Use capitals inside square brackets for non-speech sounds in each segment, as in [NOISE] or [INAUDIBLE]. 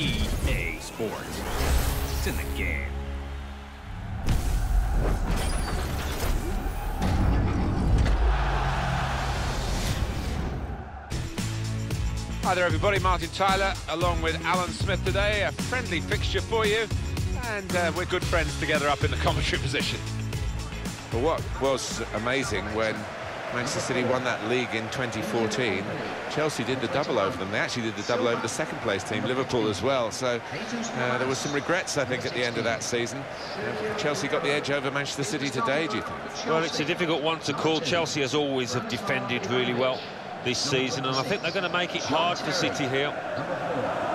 EA Sports. It's in the game. Hi there everybody, Martin Tyler along with Alan Smith today. A friendly fixture for you and uh, we're good friends together up in the commentary [LAUGHS] position. But what was amazing when Manchester City won that league in 2014, Chelsea did the double over them. They actually did the double over the second place team, Liverpool as well. So uh, there was some regrets, I think, at the end of that season. Uh, Chelsea got the edge over Manchester City today, do you think? Well, it's a difficult one to call. Chelsea, as always, have defended really well this season, and I think they're going to make it hard for City here.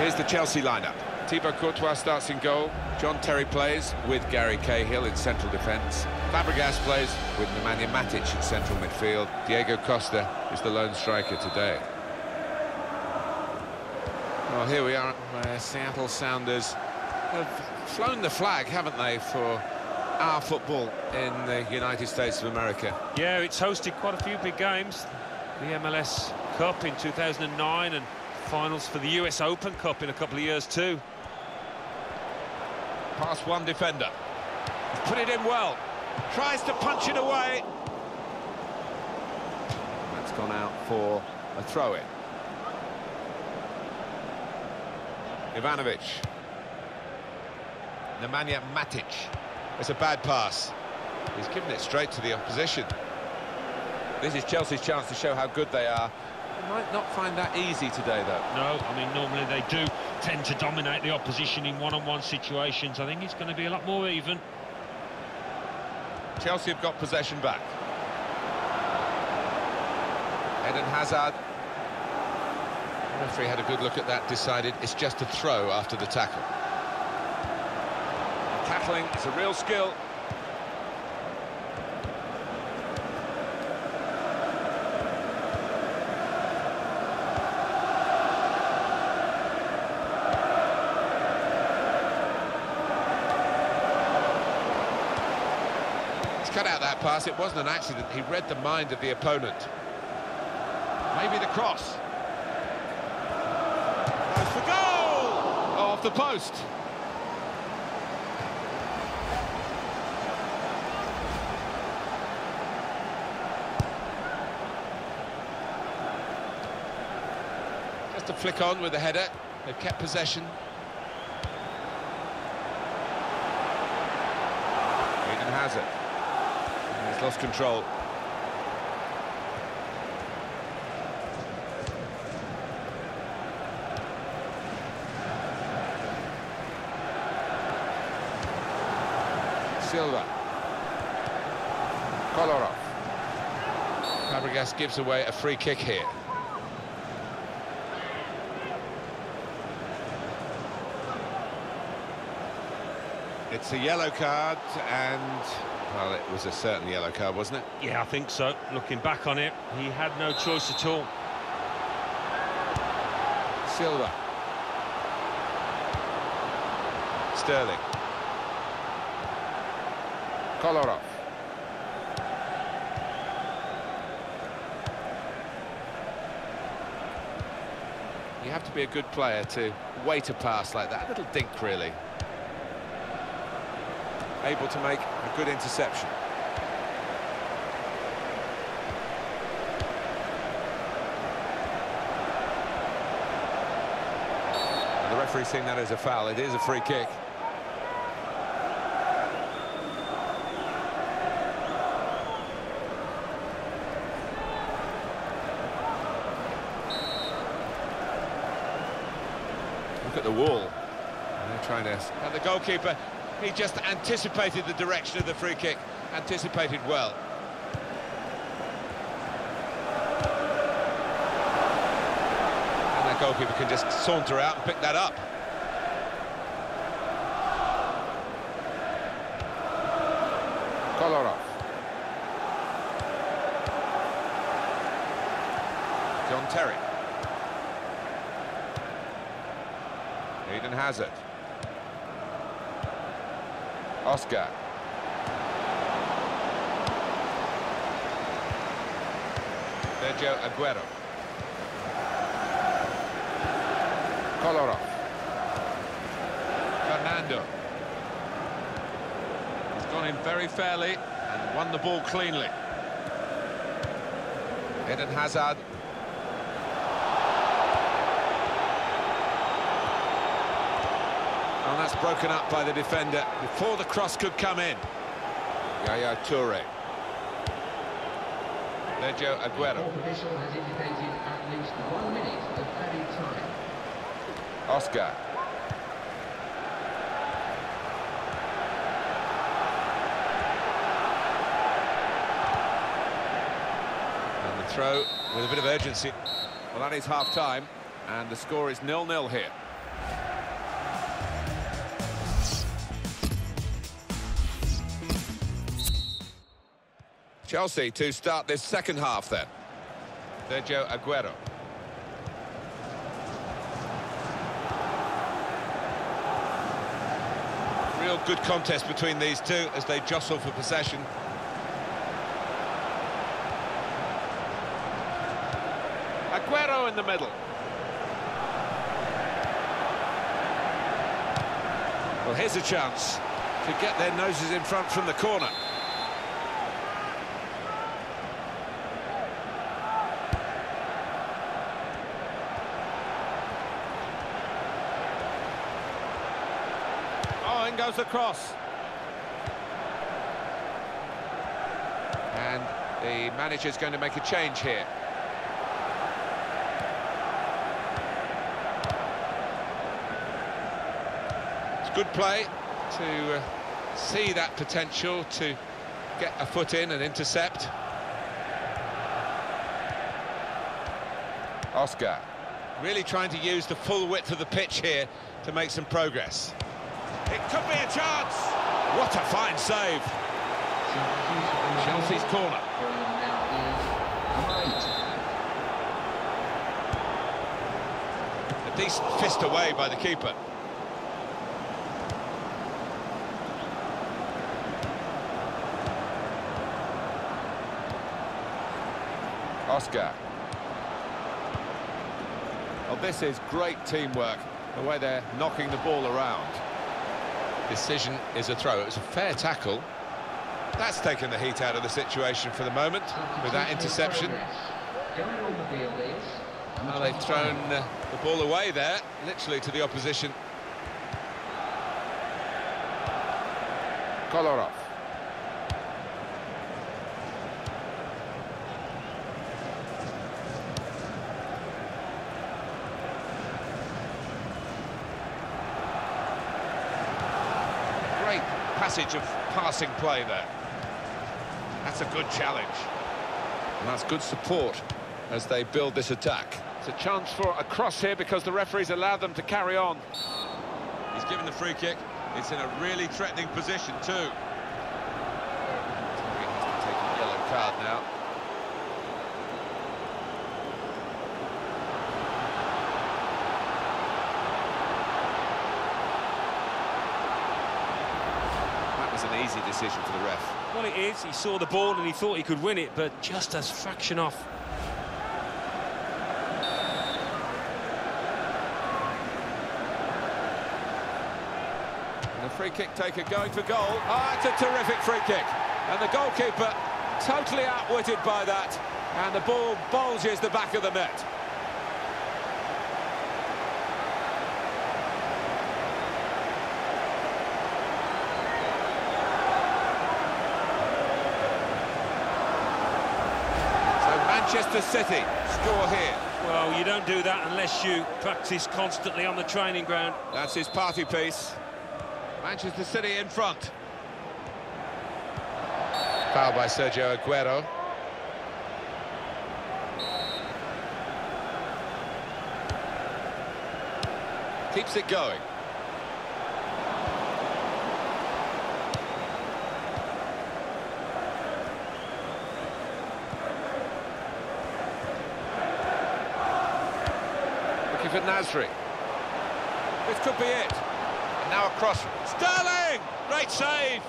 Here's the Chelsea lineup. Thibaut Courtois starts in goal. John Terry plays with Gary Cahill in central defence. Fabregas plays with Nemanja Matic in central midfield. Diego Costa is the lone striker today. Well, here we are where Seattle Sounders have flown the flag, haven't they, for our football in the United States of America. Yeah, it's hosted quite a few big games. The MLS Cup in 2009 and finals for the US Open Cup in a couple of years too. Past one defender. Put it in well. Tries to punch it away. That's gone out for a throw-in. Ivanovic. Nemanja Matic. It's a bad pass. He's given it straight to the opposition. This is Chelsea's chance to show how good they are. They might not find that easy today, though. No, I mean, normally they do tend to dominate the opposition in one-on-one -on -one situations. I think it's going to be a lot more even. Chelsea have got possession back. Eden Hazard. The referee had a good look at that, decided it's just a throw after the tackle. Tackling is a real skill. Cut out that pass. It wasn't an accident. He read the mind of the opponent. Maybe the cross. Goes for goal! Oh, off the post. Just a flick on with the header. They've kept possession. Eden Hazard. Lost control. Silva. Kolarov. Fabregas gives away a free kick here. It's a yellow card and, well, it was a certain yellow card, wasn't it? Yeah, I think so. Looking back on it, he had no choice at all. Silva. Sterling. Kolarov. You have to be a good player to wait a pass like that. A little dink, really. Able to make a good interception. The referee seeing that as a foul. It is a free kick. Look at the wall. And they're trying to... And the goalkeeper, he just anticipated the direction of the free kick. Anticipated well. And that goalkeeper can just saunter out and pick that up. Kolarov. John Terry. Eden Hazard. Oscar. Sergio Aguero. Kolarov. Fernando. He's gone in very fairly and won the ball cleanly. Eden Hazard. And that's broken up by the defender before the cross could come in. Yaya Toure. Sergio Aguero. Oscar. And the throw with a bit of urgency. Well, that is half-time, and the score is nil-nil here. Chelsea to start this second half then. Sergio Aguero. Real good contest between these two as they jostle for possession. Aguero in the middle. Well, here's a chance to get their noses in front from the corner. Goes the cross. And the manager's going to make a change here. It's good play to uh, see that potential to get a foot in and intercept. Oscar really trying to use the full width of the pitch here to make some progress. It could be a chance. What a fine save. Chelsea's corner. A decent fist away by the keeper. Oscar. Well, this is great teamwork, the way they're knocking the ball around. Decision is a throw. It was a fair tackle. That's taken the heat out of the situation for the moment with that interception. Now they've thrown uh, the ball away there, literally to the opposition. Kolarov. Great passage of passing play there. That's a good challenge. And that's good support as they build this attack. It's a chance for a cross here because the referees allowed them to carry on. He's given the free kick. It's in a really threatening position too. He has to take a yellow card now. An easy decision for the ref. Well, it is. He saw the ball and he thought he could win it, but just as fraction off. And the free kick taker going for goal. Ah, it's a terrific free kick. And the goalkeeper totally outwitted by that. And the ball bulges the back of the net. So Manchester City score here. Well, you don't do that unless you practice constantly on the training ground. That's his party piece. Manchester City in front. Foul by Sergio Aguero. Keeps it going. Looking for Nasri. This could be it. And now across. Sterling! Great save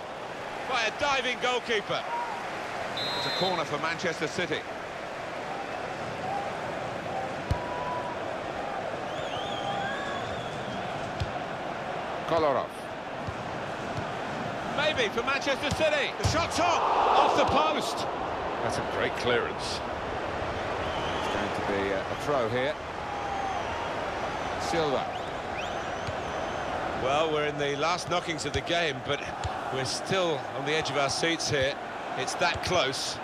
by a diving goalkeeper. It's a corner for Manchester City. Kolarov. Maybe for Manchester City. The shot's on, off the post. That's a great clearance. It's going to be a, a throw here. Silva. Well, we're in the last knockings of the game, but we're still on the edge of our seats here. It's that close.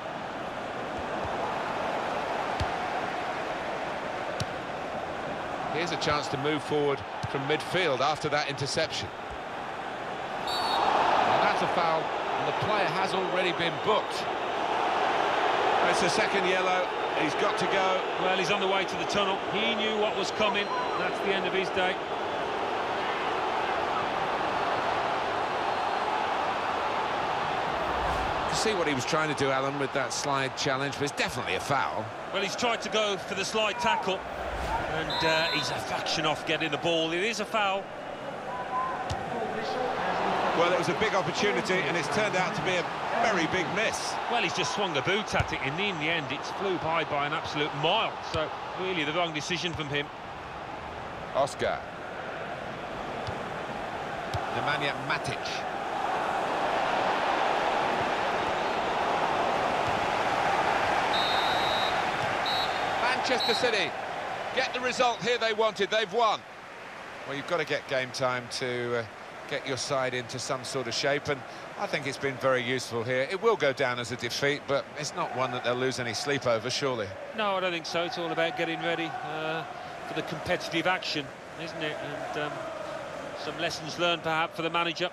Here's a chance to move forward from midfield after that interception. And that's a foul, and the player has already been booked. It's a second yellow, he's got to go. Well, he's on the way to the tunnel. He knew what was coming. That's the end of his day. You see what he was trying to do, Alan, with that slide challenge, but it's definitely a foul. Well, he's tried to go for the slide tackle, and uh, he's a fraction off getting the ball. It is a foul. Well, it was a big opportunity, and it's turned out to be a very big miss. Well, he's just swung a boot at it, and in the end, it flew by by an absolute mile. So, really, the wrong decision from him. Oscar. Nemanja Matic. Manchester City get the result here they wanted. They've won. Well, you've got to get game time to uh, get your side into some sort of shape, and I think it's been very useful here. It will go down as a defeat, but it's not one that they'll lose any sleep over, surely. No, I don't think so. It's all about getting ready uh, for the competitive action, isn't it? And um, some lessons learned, perhaps, for the manager.